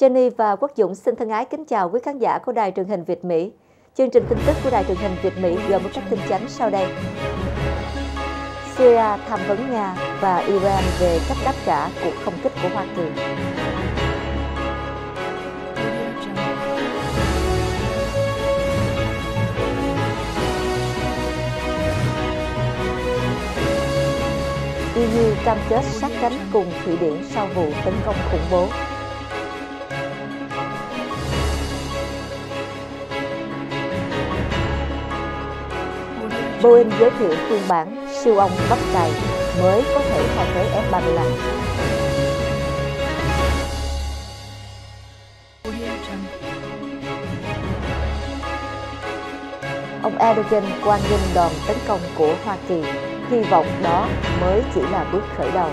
Jenny và Quốc Dũng xin thân ái kính chào quý khán giả của Đài truyền hình Việt Mỹ. Chương trình tin tức của Đài truyền hình Việt Mỹ gồm các tin chính sau đây. Syria tham vấn Nga và Iran về cách đáp trả cuộc không kích của Hoa Kỳ. EU cam kết sát cánh cùng Thụy Điển sau vụ tấn công khủng bố. Boeing giới thiệu phiên bản siêu ông bắp cày mới có thể thay thế F-35. Ông Erdogan quan nghênh đòn tấn công của Hoa Kỳ, hy vọng đó mới chỉ là bước khởi đầu.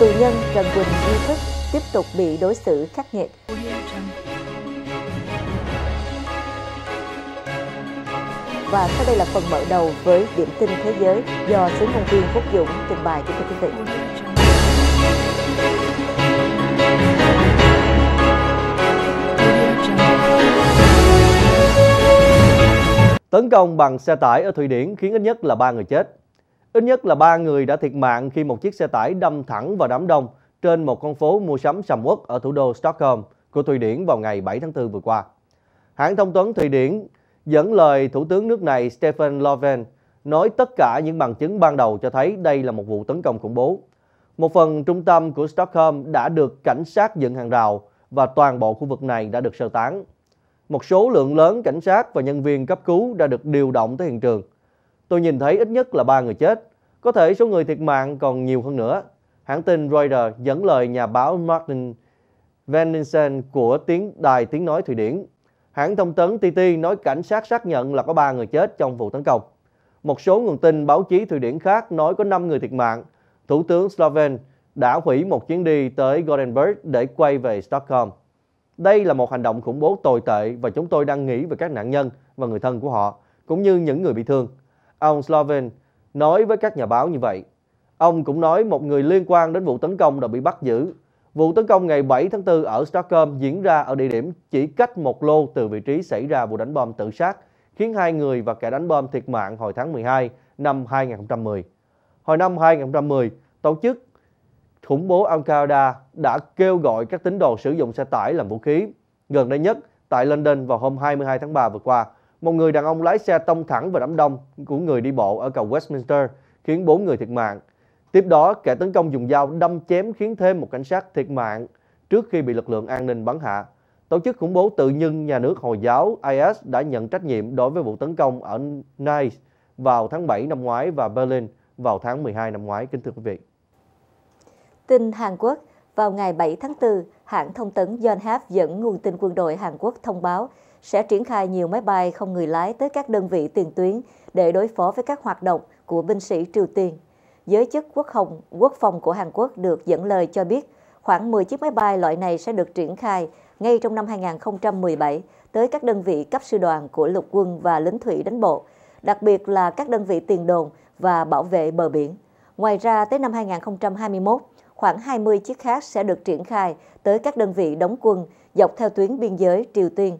Tù nhân Trần Quỳnh Duy Thức tiếp tục bị đối xử khắc nghiệt. Và sau đây là phần mở đầu với điểm tin thế giới do sứ ngôn viên Quốc Dũng trình bày cho quý vị. Tấn công bằng xe tải ở Thụy Điển khiến ít nhất là ba người chết. Ít nhất là ba người đã thiệt mạng khi một chiếc xe tải đâm thẳng vào đám đông trên một con phố mua sắm sầm uất ở thủ đô Stockholm của Thụy Điển vào ngày 7 tháng 4 vừa qua. Hãng thông tấn Thụy Điển dẫn lời Thủ tướng nước này Stephen Löfven nói tất cả những bằng chứng ban đầu cho thấy đây là một vụ tấn công khủng bố. Một phần trung tâm của Stockholm đã được cảnh sát dựng hàng rào và toàn bộ khu vực này đã được sơ tán. Một số lượng lớn cảnh sát và nhân viên cấp cứu đã được điều động tới hiện trường. Tôi nhìn thấy ít nhất là ba người chết, có thể số người thiệt mạng còn nhiều hơn nữa. Hãng tin Reuters dẫn lời nhà báo Martin Venninsen của tiếng đài tiếng nói Thụy Điển Hãng thông tấn TT nói cảnh sát xác nhận là có 3 người chết trong vụ tấn công. Một số nguồn tin báo chí Thụy Điển khác nói có 5 người thiệt mạng. Thủ tướng Sloven đã hủy một chuyến đi tới Gothenburg để quay về Stockholm. Đây là một hành động khủng bố tồi tệ và chúng tôi đang nghĩ về các nạn nhân và người thân của họ, cũng như những người bị thương. Ông Sloven nói với các nhà báo như vậy. Ông cũng nói một người liên quan đến vụ tấn công đã bị bắt giữ Vụ tấn công ngày 7 tháng 4 ở Stockholm diễn ra ở địa điểm chỉ cách một lô từ vị trí xảy ra vụ đánh bom tự sát, khiến hai người và kẻ đánh bom thiệt mạng hồi tháng 12 năm 2010. Hồi năm 2010, tổ chức khủng bố Al-Qaeda đã kêu gọi các tín đồ sử dụng xe tải làm vũ khí. Gần đây nhất, tại London vào hôm 22 tháng 3 vừa qua, một người đàn ông lái xe tông thẳng vào đám đông của người đi bộ ở cầu Westminster, khiến 4 người thiệt mạng. Tiếp đó, kẻ tấn công dùng dao đâm chém khiến thêm một cảnh sát thiệt mạng trước khi bị lực lượng an ninh bắn hạ. Tổ chức khủng bố tự nhân nhà nước Hồi giáo IS đã nhận trách nhiệm đối với vụ tấn công ở Nice vào tháng 7 năm ngoái và Berlin vào tháng 12 năm ngoái. Kính thưa quý vị. Tin Hàn Quốc vào ngày 7 tháng 4, hãng thông tấn Yonhap dẫn nguồn tin quân đội Hàn Quốc thông báo sẽ triển khai nhiều máy bay không người lái tới các đơn vị tiền tuyến để đối phó với các hoạt động của binh sĩ Triều Tiên giới chức quốc phòng, quốc phòng của Hàn Quốc được dẫn lời cho biết khoảng 10 chiếc máy bay loại này sẽ được triển khai ngay trong năm 2017 tới các đơn vị cấp sư đoàn của lục quân và lính thủy đánh bộ, đặc biệt là các đơn vị tiền đồn và bảo vệ bờ biển. Ngoài ra, tới năm 2021, khoảng 20 chiếc khác sẽ được triển khai tới các đơn vị đóng quân dọc theo tuyến biên giới Triều Tiên.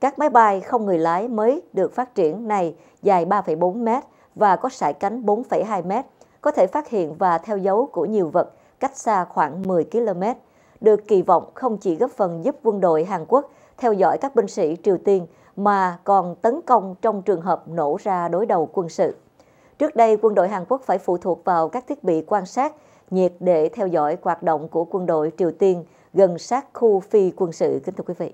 Các máy bay không người lái mới được phát triển này dài 3,4 mét và có sải cánh 4,2 mét có thể phát hiện và theo dấu của nhiều vật cách xa khoảng 10 km, được kỳ vọng không chỉ góp phần giúp quân đội Hàn Quốc theo dõi các binh sĩ Triều Tiên mà còn tấn công trong trường hợp nổ ra đối đầu quân sự. Trước đây, quân đội Hàn Quốc phải phụ thuộc vào các thiết bị quan sát nhiệt để theo dõi hoạt động của quân đội Triều Tiên gần sát khu phi quân sự. Kính thưa quý vị.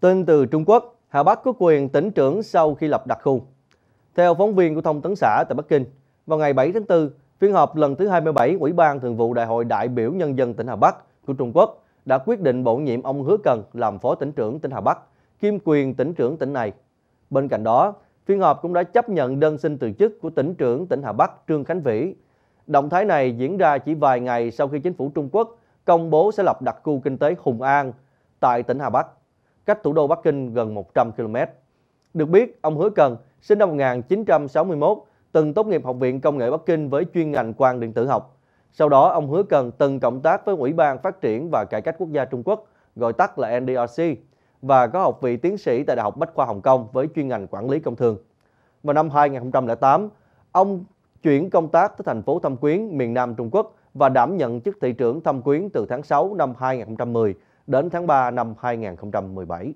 Tin từ Trung Quốc, Hà Bắc có quyền tỉnh trưởng sau khi lập đặc khu. Theo phóng viên của Thông tấn xã tại Bắc Kinh, vào ngày 7 tháng 4, phiên họp lần thứ 27 Ủy ban Thường vụ Đại hội đại biểu Nhân dân tỉnh Hà Bắc của Trung Quốc đã quyết định bổ nhiệm ông Hứa Cần làm Phó tỉnh trưởng tỉnh Hà Bắc, kiêm quyền tỉnh trưởng tỉnh này. Bên cạnh đó, phiên họp cũng đã chấp nhận đơn xin từ chức của tỉnh trưởng tỉnh Hà Bắc Trương Khánh Vĩ. Động thái này diễn ra chỉ vài ngày sau khi chính phủ Trung Quốc công bố sẽ lập đặc khu kinh tế Hùng An tại tỉnh Hà Bắc, cách thủ đô Bắc Kinh gần 100 km. Được biết, ông Hứa Cần sinh năm 1961 từng tốt nghiệp Học viện Công nghệ Bắc Kinh với chuyên ngành quang điện tử học. Sau đó, ông Hứa Cần từng cộng tác với Ủy ban Phát triển và Cải cách Quốc gia Trung Quốc, gọi tắt là NDRC, và có học vị tiến sĩ tại Đại học Bách khoa Hồng Kông với chuyên ngành quản lý công thương. Vào năm 2008, ông chuyển công tác tới thành phố Thâm Quyến, miền Nam Trung Quốc và đảm nhận chức thị trưởng Thâm Quyến từ tháng 6 năm 2010 đến tháng 3 năm 2017.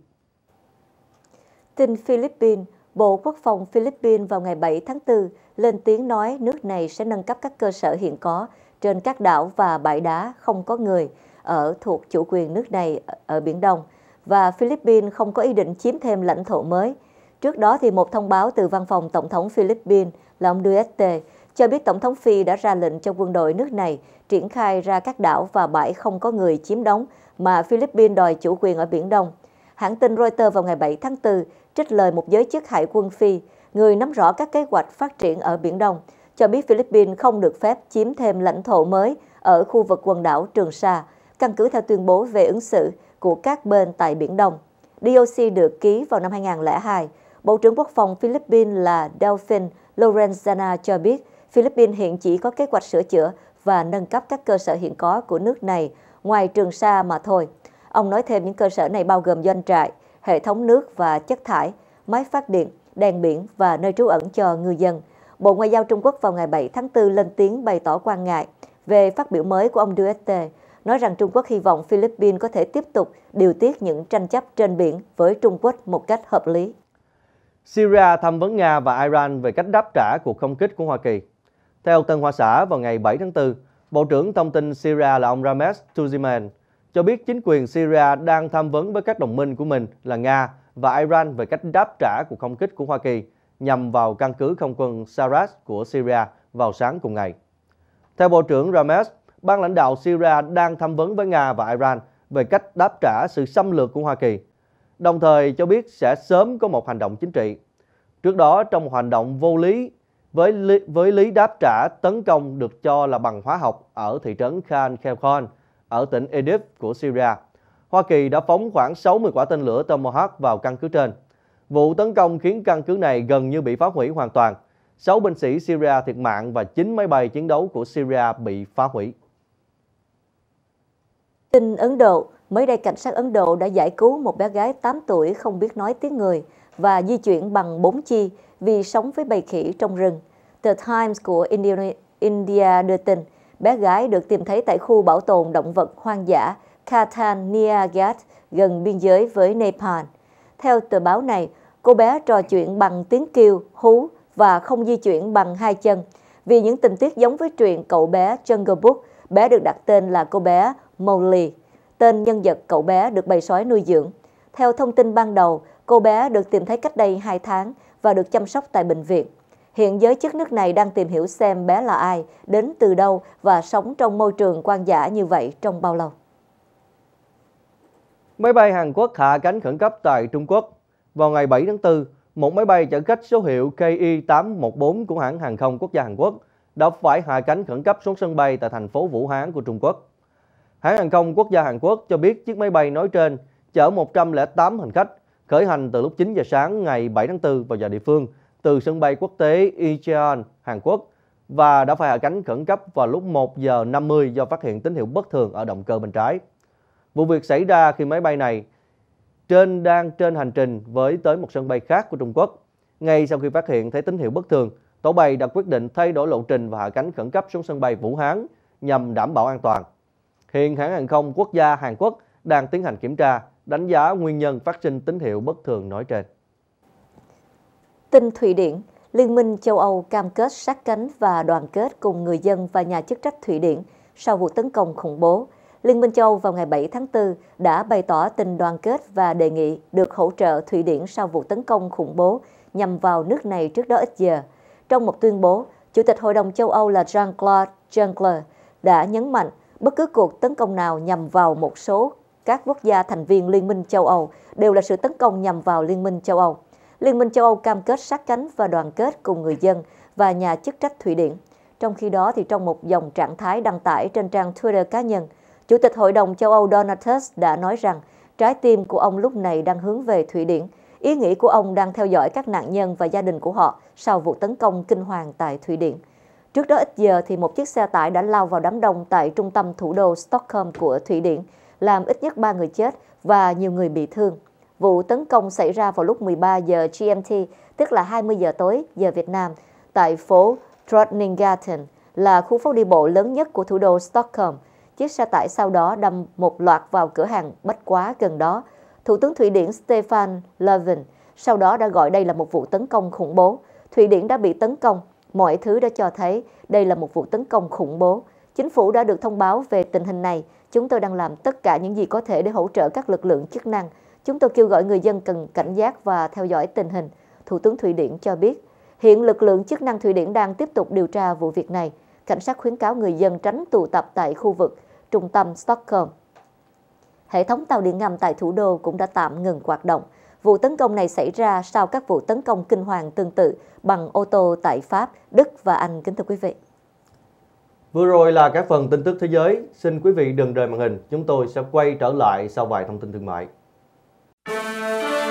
Tin Philippines, Bộ Quốc phòng Philippines vào ngày 7 tháng 4 lên tiếng nói nước này sẽ nâng cấp các cơ sở hiện có trên các đảo và bãi đá không có người ở thuộc chủ quyền nước này ở Biển Đông và Philippines không có ý định chiếm thêm lãnh thổ mới. Trước đó thì một thông báo từ văn phòng Tổng thống Philippines là ông Duterte cho biết Tổng thống Phi đã ra lệnh cho quân đội nước này triển khai ra các đảo và bãi không có người chiếm đóng mà Philippines đòi chủ quyền ở Biển Đông. Hãng tin Reuters vào ngày 7 tháng 4 trích lời một giới chức hải quân Phi, người nắm rõ các kế hoạch phát triển ở Biển Đông, cho biết Philippines không được phép chiếm thêm lãnh thổ mới ở khu vực quần đảo Trường Sa, căn cứ theo tuyên bố về ứng xử của các bên tại Biển Đông. DOC được ký vào năm 2002. Bộ trưởng Quốc phòng Philippines là Delphine Lorenzana cho biết Philippines hiện chỉ có kế hoạch sửa chữa và nâng cấp các cơ sở hiện có của nước này ngoài Trường Sa mà thôi. Ông nói thêm những cơ sở này bao gồm doanh trại, hệ thống nước và chất thải, máy phát điện, đèn biển và nơi trú ẩn cho ngư dân. Bộ Ngoại giao Trung Quốc vào ngày 7 tháng 4 lên tiếng bày tỏ quan ngại về phát biểu mới của ông Duterte, nói rằng Trung Quốc hy vọng Philippines có thể tiếp tục điều tiết những tranh chấp trên biển với Trung Quốc một cách hợp lý. Syria tham vấn Nga và Iran về cách đáp trả cuộc không kích của Hoa Kỳ. Theo Tân Hoa Xã vào ngày 7 tháng 4, Bộ trưởng Thông tin Syria là ông Ramesh Tuziman cho biết chính quyền Syria đang tham vấn với các đồng minh của mình là Nga và Iran về cách đáp trả cuộc không kích của Hoa Kỳ nhằm vào căn cứ không quân Saras của Syria vào sáng cùng ngày. Theo Bộ trưởng Rames, ban lãnh đạo Syria đang tham vấn với Nga và Iran về cách đáp trả sự xâm lược của Hoa Kỳ, đồng thời cho biết sẽ sớm có một hành động chính trị. Trước đó, trong một hành động vô lý với lý, với lý đáp trả tấn công được cho là bằng hóa học ở thị trấn Khan Khelkon ở tỉnh Idlib của Syria. Hoa Kỳ đã phóng khoảng 60 quả tên lửa Tomahawk vào căn cứ trên. Vụ tấn công khiến căn cứ này gần như bị phá hủy hoàn toàn. 6 binh sĩ Syria thiệt mạng và 9 máy bay chiến đấu của Syria bị phá hủy. Tin Ấn Độ, mới đây cảnh sát Ấn Độ đã giải cứu một bé gái 8 tuổi không biết nói tiếng người và di chuyển bằng bốn chi vì sống với bầy khỉ trong rừng. The Times của India đưa tin, bé gái được tìm thấy tại khu bảo tồn động vật hoang dã Kataniagat gần biên giới với Nepal. Theo tờ báo này, cô bé trò chuyện bằng tiếng kêu, hú và không di chuyển bằng hai chân. Vì những tình tiết giống với truyện cậu bé Jungle Book, bé được đặt tên là cô bé Mowgli. Tên nhân vật cậu bé được bầy sói nuôi dưỡng. Theo thông tin ban đầu, cô bé được tìm thấy cách đây 2 tháng và được chăm sóc tại bệnh viện. Hiện giới chức nước này đang tìm hiểu xem bé là ai, đến từ đâu và sống trong môi trường quan giả như vậy trong bao lâu. Máy bay Hàn Quốc hạ cánh khẩn cấp tại Trung Quốc. Vào ngày 7 tháng 4, một máy bay chở khách số hiệu KI-814 của hãng hàng không quốc gia Hàn Quốc đã phải hạ cánh khẩn cấp xuống sân bay tại thành phố Vũ Hán của Trung Quốc. Hãng hàng không quốc gia Hàn Quốc cho biết chiếc máy bay nói trên chở 108 hành khách khởi hành từ lúc 9 giờ sáng ngày 7 tháng 4 vào giờ địa phương từ sân bay quốc tế Incheon, Hàn Quốc và đã phải hạ cánh khẩn cấp vào lúc 1 giờ 50 do phát hiện tín hiệu bất thường ở động cơ bên trái. Vụ việc xảy ra khi máy bay này trên đang trên hành trình với tới một sân bay khác của Trung Quốc. Ngay sau khi phát hiện thấy tín hiệu bất thường, tổ bay đã quyết định thay đổi lộ trình và hạ cánh khẩn cấp xuống sân bay Vũ Hán nhằm đảm bảo an toàn. Hiện hãng hàng không quốc gia Hàn Quốc đang tiến hành kiểm tra, đánh giá nguyên nhân phát sinh tín hiệu bất thường nói trên. Tin Thụy Điển, Liên minh châu Âu cam kết sát cánh và đoàn kết cùng người dân và nhà chức trách Thụy Điển sau vụ tấn công khủng bố. Liên minh châu Âu vào ngày 7 tháng 4 đã bày tỏ tình đoàn kết và đề nghị được hỗ trợ Thụy Điển sau vụ tấn công khủng bố nhằm vào nước này trước đó ít giờ. Trong một tuyên bố, Chủ tịch Hội đồng châu Âu là Jean-Claude Juncker đã nhấn mạnh bất cứ cuộc tấn công nào nhằm vào một số các quốc gia thành viên Liên minh châu Âu đều là sự tấn công nhằm vào Liên minh châu Âu. Liên minh châu Âu cam kết sát cánh và đoàn kết cùng người dân và nhà chức trách Thụy Điển. Trong khi đó, thì trong một dòng trạng thái đăng tải trên trang Twitter cá nhân, Chủ tịch Hội đồng châu Âu Donald Tusk đã nói rằng trái tim của ông lúc này đang hướng về Thụy Điển, Ý nghĩ của ông đang theo dõi các nạn nhân và gia đình của họ sau vụ tấn công kinh hoàng tại Thụy Điển. Trước đó ít giờ thì một chiếc xe tải đã lao vào đám đông tại trung tâm thủ đô Stockholm của Thụy Điển, làm ít nhất 3 người chết và nhiều người bị thương. Vụ tấn công xảy ra vào lúc 13 giờ GMT, tức là 20 giờ tối giờ Việt Nam, tại phố Drottninggatan, là khu phố đi bộ lớn nhất của thủ đô Stockholm. Chiếc xe tải sau đó đâm một loạt vào cửa hàng bách quá gần đó. Thủ tướng Thụy Điển Stefan Löfven sau đó đã gọi đây là một vụ tấn công khủng bố. Thụy Điển đã bị tấn công, mọi thứ đã cho thấy đây là một vụ tấn công khủng bố. Chính phủ đã được thông báo về tình hình này. Chúng tôi đang làm tất cả những gì có thể để hỗ trợ các lực lượng chức năng. Chúng tôi kêu gọi người dân cần cảnh giác và theo dõi tình hình. Thủ tướng Thụy Điển cho biết, hiện lực lượng chức năng Thụy Điển đang tiếp tục điều tra vụ việc này. Cảnh sát khuyến cáo người dân tránh tụ tập tại khu vực trung tâm Stockholm. Hệ thống tàu điện ngầm tại thủ đô cũng đã tạm ngừng hoạt động. Vụ tấn công này xảy ra sau các vụ tấn công kinh hoàng tương tự bằng ô tô tại Pháp, Đức và Anh. Kính thưa quý vị. Vừa rồi là các phần tin tức thế giới. Xin quý vị đừng rời màn hình. Chúng tôi sẽ quay trở lại sau vài thông tin thương mại. Música